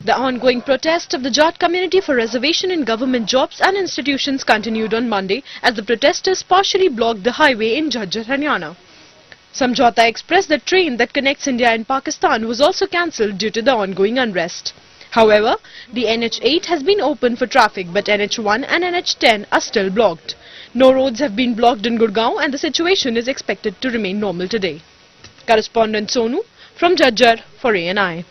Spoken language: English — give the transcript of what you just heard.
The ongoing protest of the Jat community for reservation in government jobs and institutions continued on Monday as the protesters partially blocked the highway in Jhajjar, Haryana. Samjhauta Express, the train that connects India and Pakistan, was also cancelled due to the ongoing unrest. However, the NH8 has been open for traffic but NH1 and NH10 are still blocked. No roads have been blocked in Gurgaon and the situation is expected to remain normal today. Correspondent Sonu from Jhajjar for ANI.